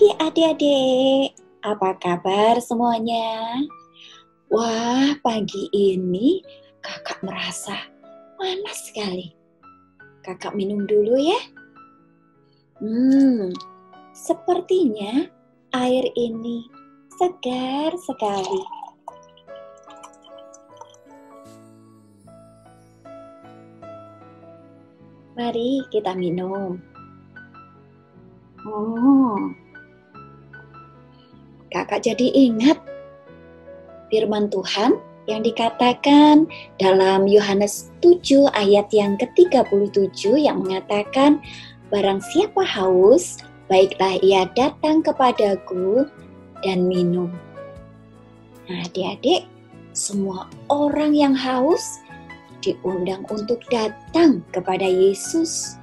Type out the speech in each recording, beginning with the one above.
pagi adik-adik. Apa kabar semuanya? Wah, pagi ini kakak merasa panas sekali. Kakak minum dulu ya. Hmm, sepertinya air ini segar sekali. Mari kita minum. Oh, kakak jadi ingat firman Tuhan yang dikatakan dalam Yohanes 7 ayat yang ke-37 yang mengatakan barang siapa haus baiklah ia datang kepadaku dan minum. Nah, adik-adik, semua orang yang haus diundang untuk datang kepada Yesus.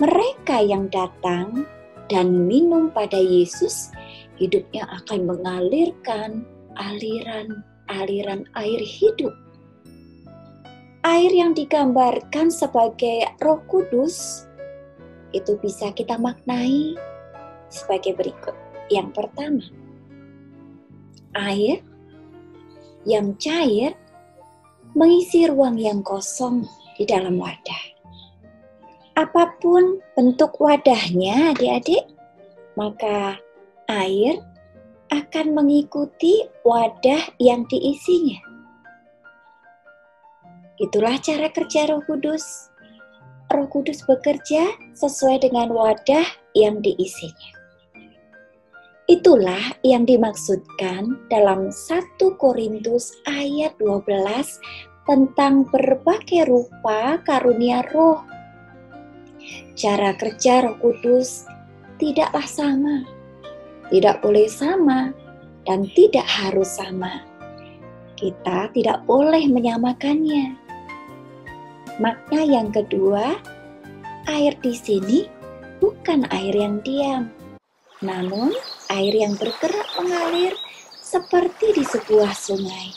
Mereka yang datang dan minum pada Yesus, hidupnya akan mengalirkan aliran-aliran air hidup. Air yang digambarkan sebagai Roh Kudus itu bisa kita maknai sebagai berikut. Yang pertama, air yang cair mengisi ruang yang kosong di dalam wadah apa pun bentuk wadahnya adik-adik, maka air akan mengikuti wadah yang diisinya. Itulah cara kerja Roh Kudus. Roh Kudus bekerja sesuai dengan wadah yang diisinya. Itulah yang dimaksudkan dalam 1 Korintus ayat 12 tentang berbagai rupa karunia roh cara kerja Roh Kudus tidaklah sama, tidak boleh sama, dan tidak harus sama. Kita tidak boleh menyamakannya. Makna yang kedua, air di sini bukan air yang diam, namun air yang bergerak mengalir seperti di sebuah sungai.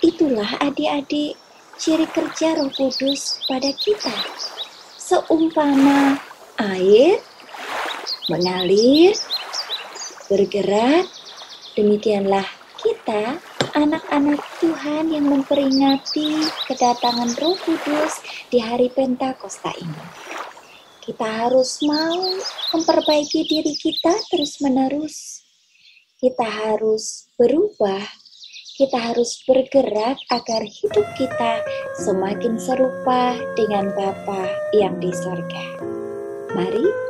Itulah adik-adik ciri kerja Roh Kudus pada kita seumpama air mengalir, bergerak, demikianlah kita anak-anak Tuhan yang memperingati kedatangan Roh Kudus di hari Pentakosta ini. Kita harus mau memperbaiki diri kita terus-menerus. Kita harus berubah kita harus bergerak agar hidup kita semakin serupa dengan Bapa yang di sorga. Mari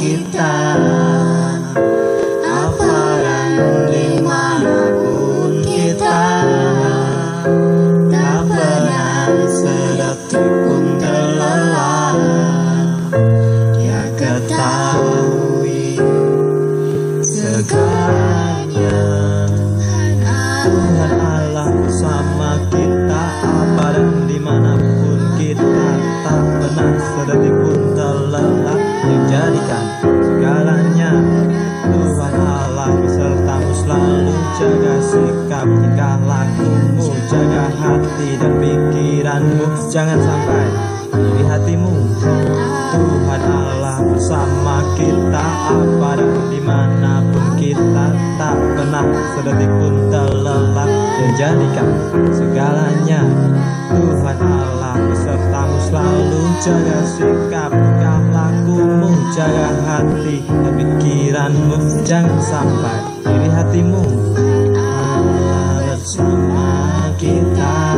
kita. Yang di mana pun kita. Tak pernah sedetik pun terlelah Ya ketahui segalanya. Jangan sampai di hatimu. Tuhan Allah bersama kita apa dan di mana pun kita tak pernah sedetik pun terlelap menjadikan segalanya. Tuhan Allah besertamu selalu jaga sikap kau lakumu jaga hati dan pikiranmu. Jangan sampai di hatimu. Allah bersama kita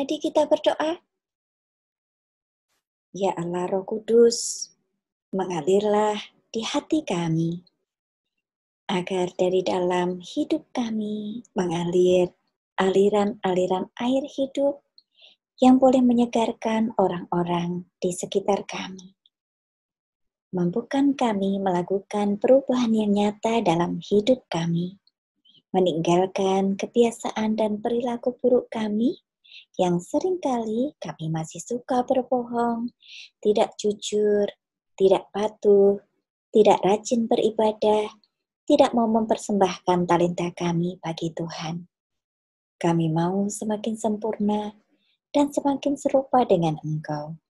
Adik-adik kita berdoa. Ya Allah Roh Kudus, mengalirlah di hati kami, agar dari dalam hidup kami mengalir aliran-aliran air hidup yang boleh menyegarkan orang-orang di sekitar kami. Mampukan kami melakukan perubahan yang nyata dalam hidup kami, meninggalkan kebiasaan dan perilaku buruk kami yang sering kali kami masih suka berbohong, tidak jujur, tidak patuh, tidak rajin beribadah, tidak mau mempersembahkan talenta kami bagi Tuhan. Kami mau semakin sempurna dan semakin serupa dengan Engkau.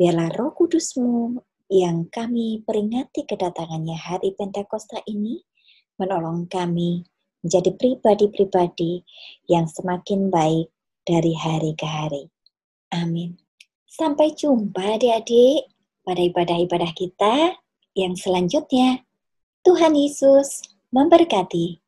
Biarlah roh kudusmu yang kami peringati kedatangannya hari Pentakosta ini menolong kami menjadi pribadi-pribadi yang semakin baik dari hari ke hari. Amin. Sampai jumpa adik-adik pada ibadah-ibadah kita yang selanjutnya. Tuhan Yesus memberkati.